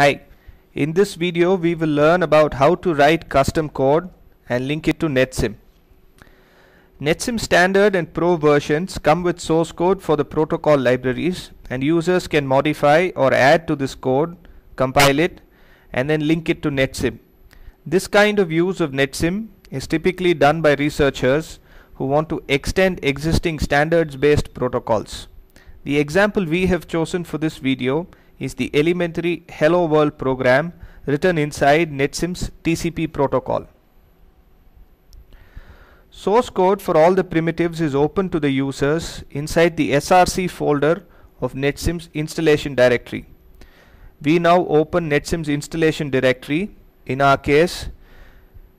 Hi, in this video we will learn about how to write custom code and link it to NetSim. NetSim standard and pro versions come with source code for the protocol libraries and users can modify or add to this code, compile it and then link it to NetSim. This kind of use of NetSim is typically done by researchers who want to extend existing standards based protocols. The example we have chosen for this video is the elementary Hello World program written inside NetSim's TCP protocol. Source code for all the primitives is open to the users inside the SRC folder of NetSim's installation directory. We now open NetSim's installation directory, in our case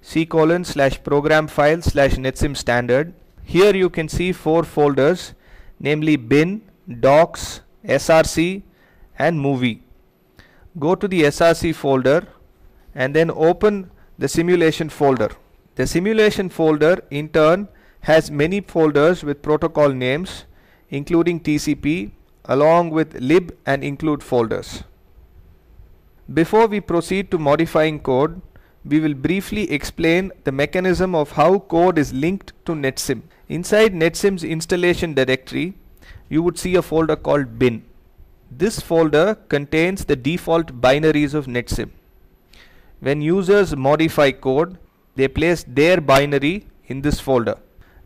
c colon slash program file slash netsim standard. Here you can see four folders namely bin, docs, src, and movie. Go to the SRC folder and then open the simulation folder. The simulation folder in turn has many folders with protocol names including TCP along with lib and include folders. Before we proceed to modifying code, we will briefly explain the mechanism of how code is linked to NetSim. Inside NetSim's installation directory, you would see a folder called bin. This folder contains the default binaries of NetSim. When users modify code, they place their binary in this folder.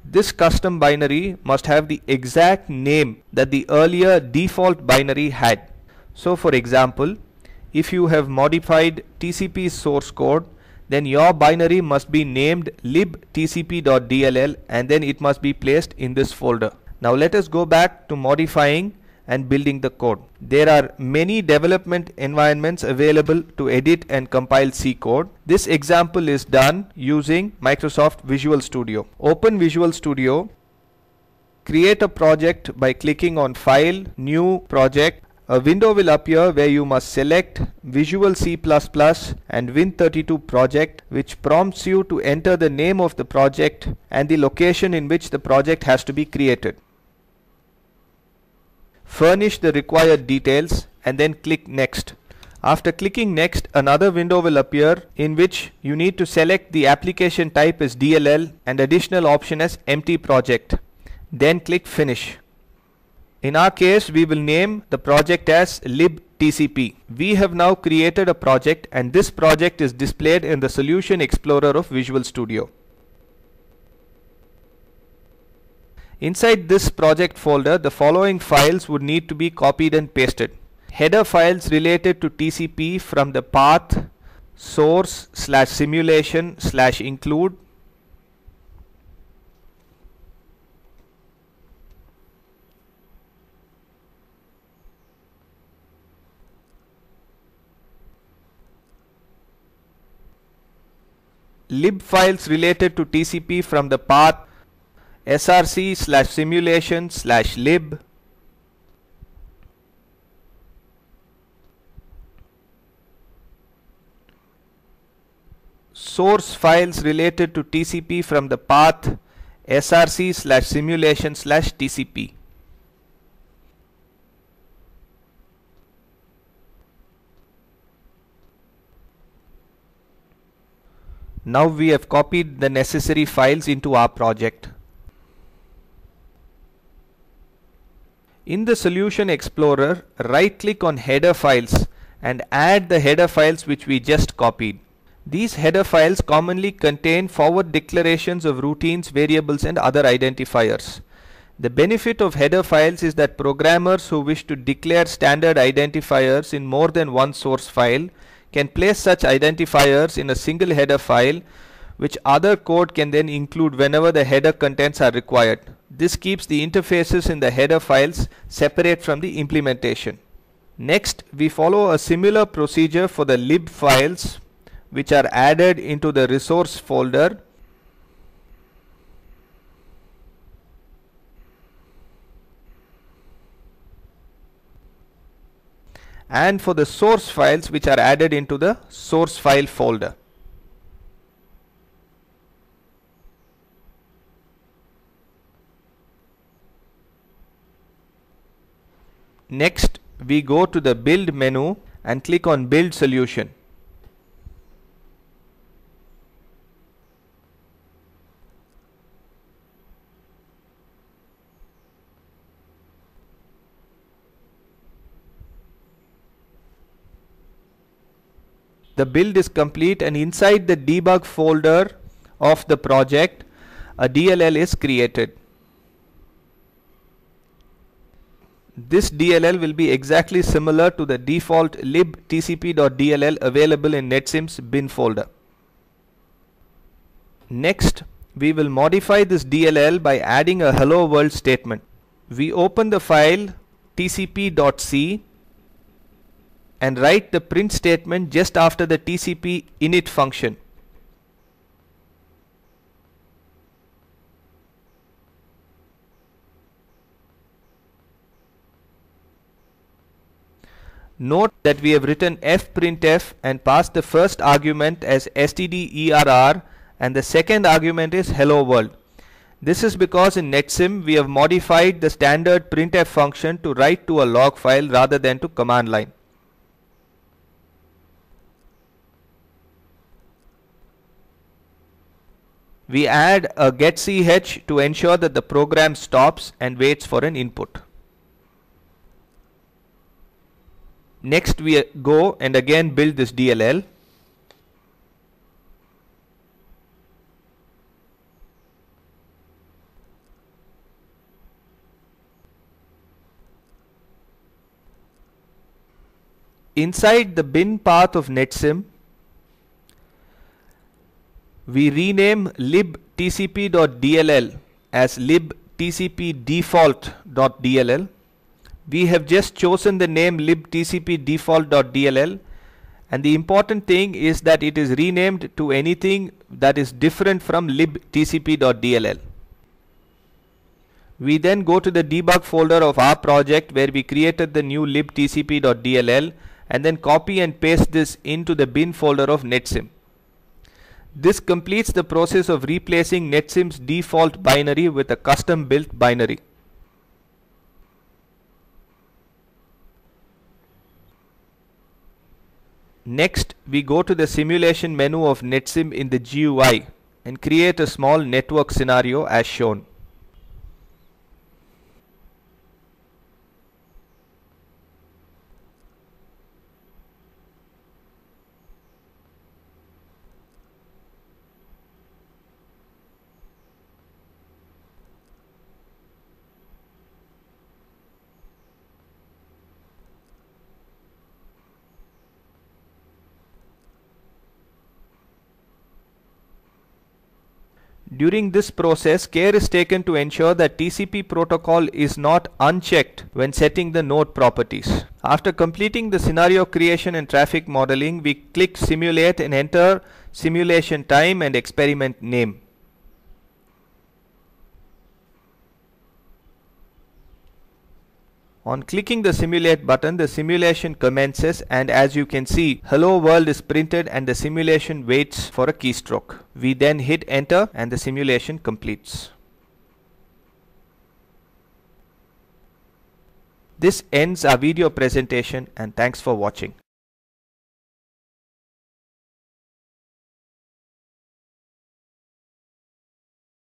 This custom binary must have the exact name that the earlier default binary had. So for example, if you have modified TCP source code, then your binary must be named libtcp.dll and then it must be placed in this folder. Now let us go back to modifying and building the code. There are many development environments available to edit and compile C code. This example is done using Microsoft Visual Studio. Open Visual Studio, create a project by clicking on File, New Project. A window will appear where you must select Visual C++ and Win32 project which prompts you to enter the name of the project and the location in which the project has to be created furnish the required details and then click next. After clicking next another window will appear in which you need to select the application type as DLL and additional option as empty project. Then click finish. In our case we will name the project as libtcp. We have now created a project and this project is displayed in the solution explorer of Visual Studio. Inside this project folder, the following files would need to be copied and pasted. Header files related to TCP from the path source slash simulation slash include lib files related to TCP from the path src slash simulation slash lib source files related to TCP from the path src slash simulation slash TCP. Now we have copied the necessary files into our project. In the Solution Explorer, right click on header files and add the header files which we just copied. These header files commonly contain forward declarations of routines, variables and other identifiers. The benefit of header files is that programmers who wish to declare standard identifiers in more than one source file can place such identifiers in a single header file which other code can then include whenever the header contents are required. This keeps the interfaces in the header files separate from the implementation. Next, we follow a similar procedure for the lib files which are added into the resource folder and for the source files which are added into the source file folder. Next we go to the build menu and click on build solution. the build is complete and inside the debug folder of the project a DLL is created. This DLL will be exactly similar to the default libtcp.dll available in NetSim's bin folder. Next, we will modify this DLL by adding a hello world statement. We open the file tcp.c and write the print statement just after the TCP init function. Note that we have written fprintf and passed the first argument as stderr and the second argument is hello world. This is because in NetSim we have modified the standard printf function to write to a log file rather than to command line. We add a getch to ensure that the program stops and waits for an input. Next we go and again build this DLL. Inside the bin path of NetSim, we rename libtcp.dll as libtcpdefault.dll. We have just chosen the name libtcpdefault.dll and the important thing is that it is renamed to anything that is different from libtcp.dll. We then go to the debug folder of our project where we created the new libtcp.dll and then copy and paste this into the bin folder of netsim. This completes the process of replacing NetSim's default binary with a custom built binary. Next, we go to the simulation menu of NetSim in the GUI and create a small network scenario as shown. During this process, care is taken to ensure that TCP protocol is not unchecked when setting the node properties. After completing the scenario creation and traffic modeling, we click simulate and enter simulation time and experiment name. On clicking the simulate button, the simulation commences and as you can see, hello world is printed and the simulation waits for a keystroke. We then hit enter and the simulation completes. This ends our video presentation and thanks for watching.